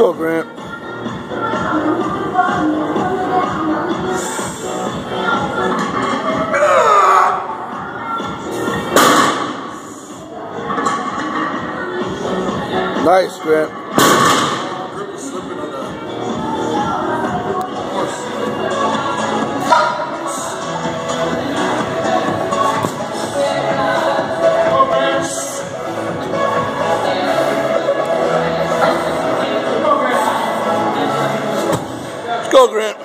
go, Grant. nice, Grant. Go, Grant.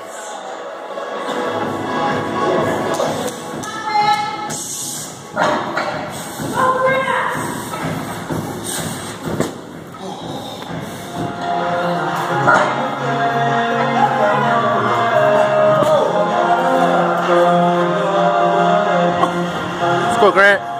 Let's go, Grant.